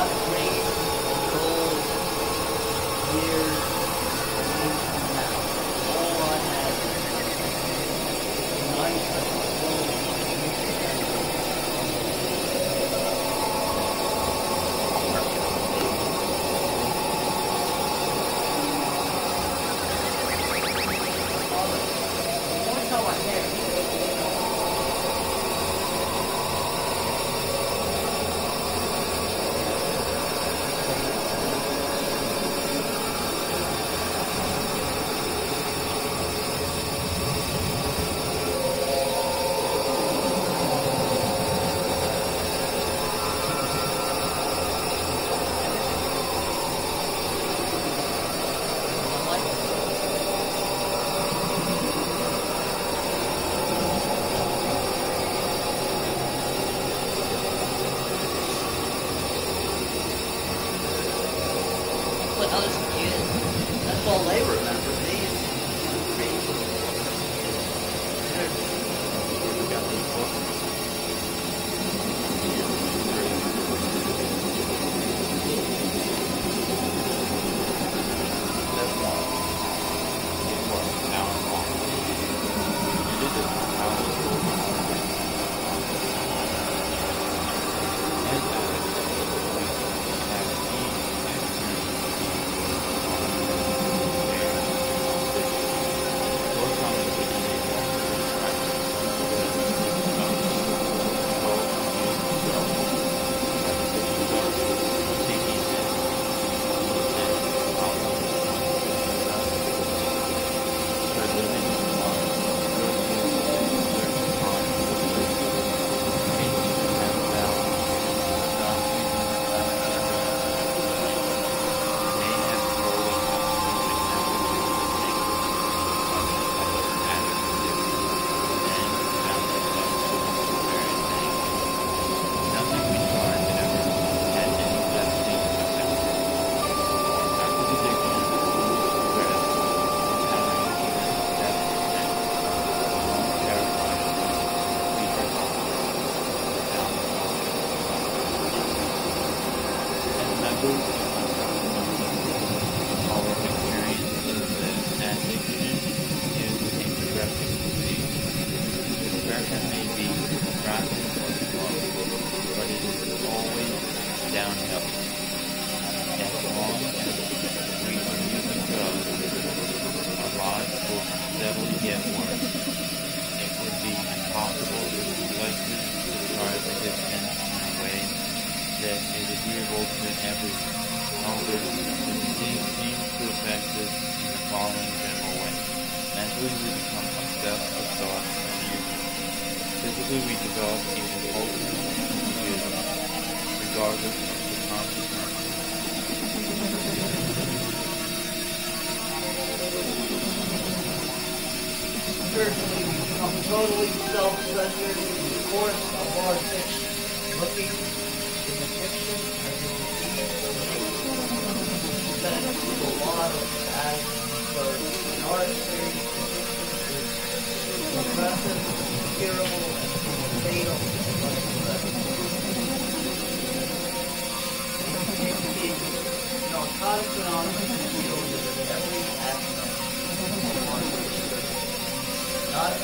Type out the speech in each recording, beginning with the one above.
not green But those kids, that's all they remember me. We got this book. That's long. It was an hour long. It is a powerful And uh, we have each experience. Work on the Nothing we tried had ever had any lasting effect. After the addiction, stress, encountering even death and terrified, we heard all down the road. As members of the community, our experience is that addiction is a progressive disease. Experiment may be rapid or slow, but it is always downhill. As long as we are using drugs, our lives will steadily get worse. It would be impossible to precisely describe addiction in a way that is agreeable to everyone. However, the disease seems to affect us in the following general way. Mentally, we become obsessed with thoughts and using. Physically, we develop a compulsion to regardless spiritually we become totally self-centered in the course of our addiction, looking in addiction as a disease that includes a lot of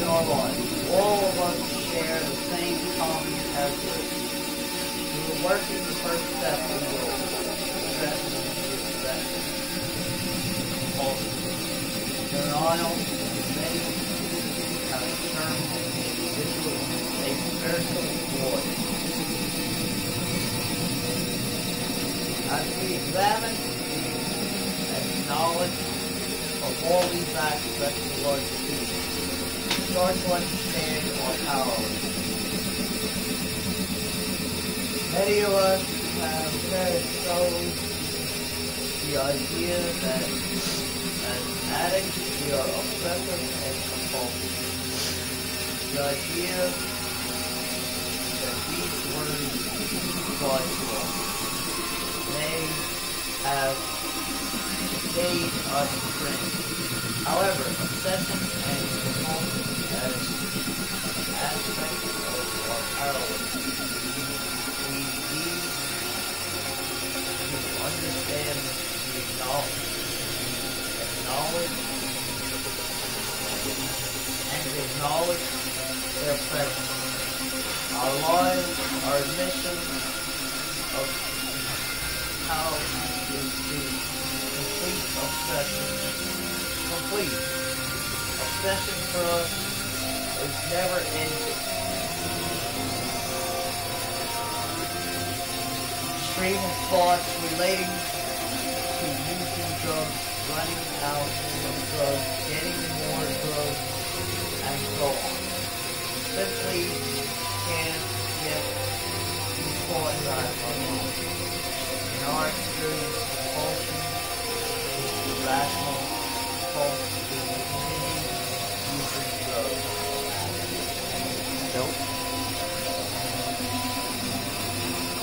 in our lives, all of us share the same common characteristics. We will work in the first step address the effects. Also, denial and many have a term individual a spiritual void. As we examine and knowledge of all these aspects of our disease, start to understand our power. Many of us have said so the idea that as addicts we are obsessive and compulsive. The idea that these words apply to us may have made us cringe. However, obsession and acknowledge their presence. Our lives, our mission of how is to complete obsession. Complete. Obsession for us is never ending. Stream of thoughts relating to using drugs, running out of drugs, getting more drugs, on. Simply can't get these thoughts out of our mind. In our experience, compulsion is irrational compulsion to continue using drugs. Nope.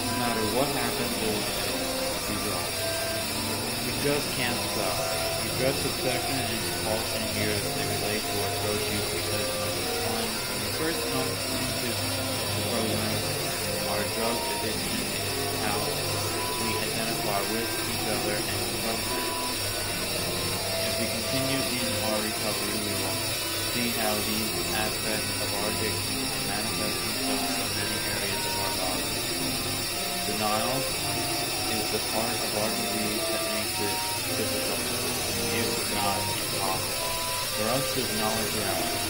No matter what happens, we'll be wrong. We just can't stop. We address obsession and compulsion here they relate to our drug use because most of the time, when we first come into the program, our how we identify with each other and program. As we continue in our recovery, we will see how these aspects of our addiction can manifest themselves in many areas of our lives. Denial is the part of our disease that makes it difficult, if not impossible, for us to acknowledge reality.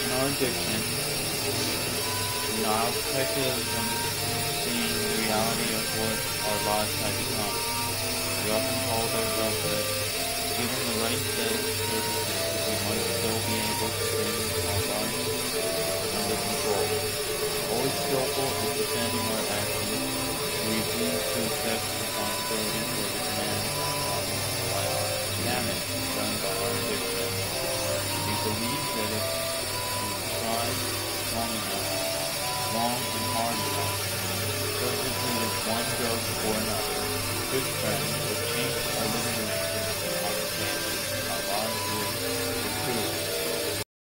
In our addiction, denial protected us from seeing the reality of what our lives had become. We often told ourselves that given the right set of circumstances, we might still be able to one drug for another, good friends would change our living